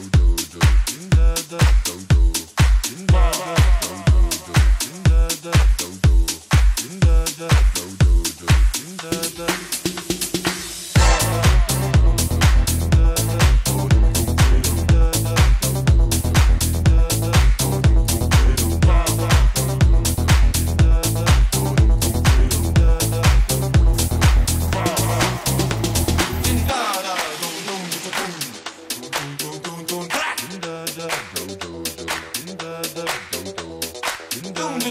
yo. Boom.